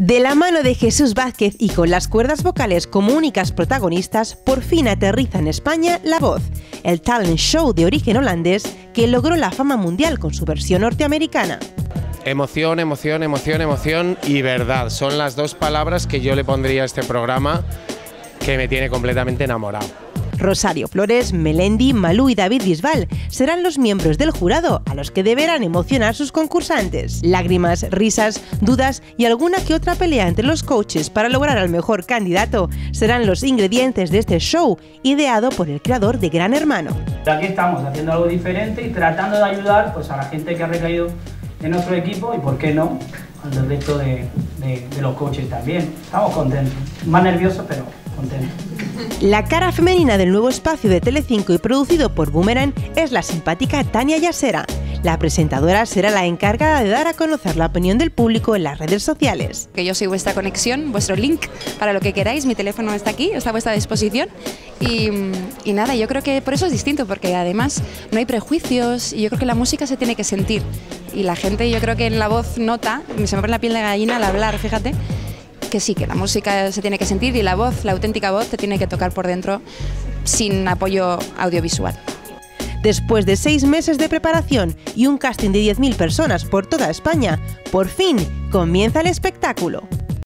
De la mano de Jesús Vázquez y con las cuerdas vocales como únicas protagonistas, por fin aterriza en España La Voz, el talent show de origen holandés que logró la fama mundial con su versión norteamericana. Emoción, emoción, emoción, emoción y verdad. Son las dos palabras que yo le pondría a este programa que me tiene completamente enamorado. Rosario Flores, Melendi, Malú y David Bisbal serán los miembros del jurado a los que deberán emocionar sus concursantes. Lágrimas, risas, dudas y alguna que otra pelea entre los coaches para lograr al mejor candidato serán los ingredientes de este show ideado por el creador de Gran Hermano. Aquí estamos haciendo algo diferente y tratando de ayudar pues, a la gente que ha recaído en nuestro equipo y, por qué no, al resto de, de los coaches también. Estamos contentos, más nerviosos, pero contentos. La cara femenina del nuevo espacio de Telecinco y producido por Boomerang es la simpática Tania Yasera. La presentadora será la encargada de dar a conocer la opinión del público en las redes sociales. Que yo soy vuestra conexión, vuestro link para lo que queráis. Mi teléfono está aquí, está a vuestra disposición. Y, nada, yo creo que por eso es distinto, porque además no hay prejuicios y yo creo que la música se tiene que sentir. Y la gente, yo creo que en la voz nota, se me pone la piel de gallina al hablar, fíjate que sí, que la música se tiene que sentir y la voz, la auténtica voz, te tiene que tocar por dentro sin apoyo audiovisual. Después de seis meses de preparación y un casting de 10.000 personas por toda España, por fin comienza el espectáculo.